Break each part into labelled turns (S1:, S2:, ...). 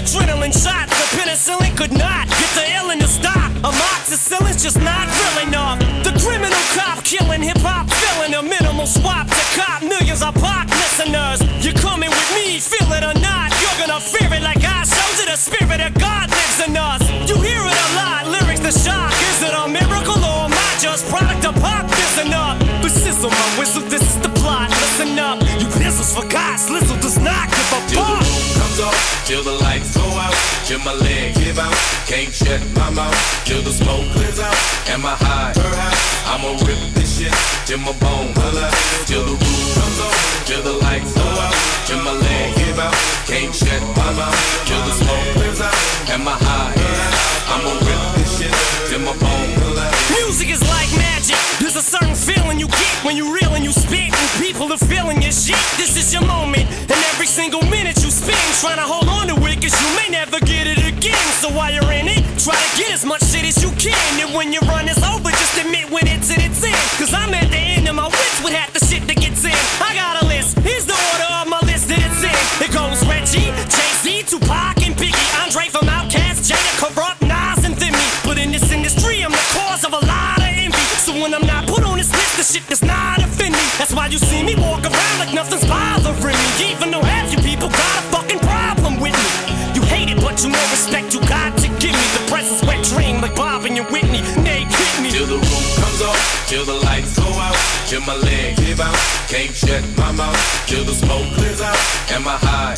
S1: adrenaline shots. The penicillin could not get the illin to stop. Amoxicillin's just not real enough. The criminal cop killing hip hop, filling a minimal swap to cop millions of pop listeners. You're coming with me, feel it or not. You're gonna fear it like I showed you. The spirit of God lives in us. You hear it a lot, lyrics the shock.
S2: Till my legs give out. Can't shut my mouth, till the smoke clears out. Am I high? I'ma rip this shit till my bone holla. Till the roof comes off, till the lights go out, till my legs give out. Can't shut my mouth, till the smoke clears out. Am I high? I'ma rip this shit till my bone holla.
S1: Music is like magic. There's a certain feeling you get when you reel and you spit, and people are feeling your shit. This is your moment, and every single minute you spend trying to hold while you're in it, try to get as much shit as you can. And when your run is over, just admit when it's in its end. Cause I'm at the end of my wits with half the shit that gets in. I got a list, here's the order of my list that it's in. It goes Reggie, Jay-Z, Tupac, and Biggie. Andre from Outkast, Jada, Kurupt, Nas, and Thimmy. But in this industry, I'm the cause of a lot of envy. So when I'm not put on this list, the shit does not offend me. That's why you see me walk around like nothing's bothering me. Even
S2: till the lights go out, till my legs give out. Can't shut my mouth, till the smoke clears out. Am I high?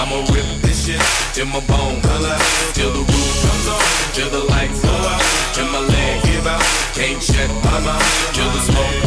S2: I'ma rip this shit till my bone holla. Till the roof comes off, till the lights go out, till my legs give out. Can't shut my mouth, till the smoke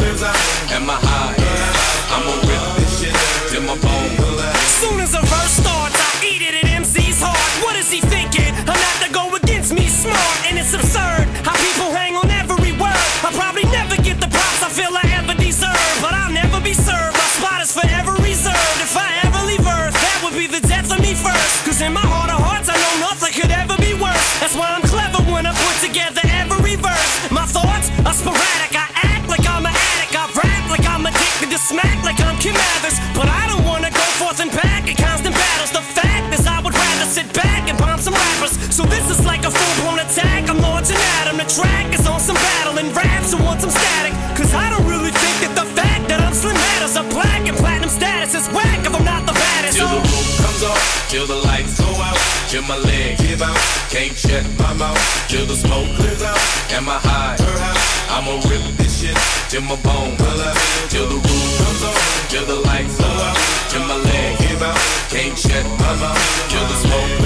S1: is whack if I'm not the baddest.
S2: Till the roof comes off, till the lights go out, till my legs give out. Can't shut my mouth, till the smoke clears out. and I high? I'ma rip this shit till my bone holla. Till the roof comes off, till the lights go out, till my legs give out. Can't shut my mouth, till the smoke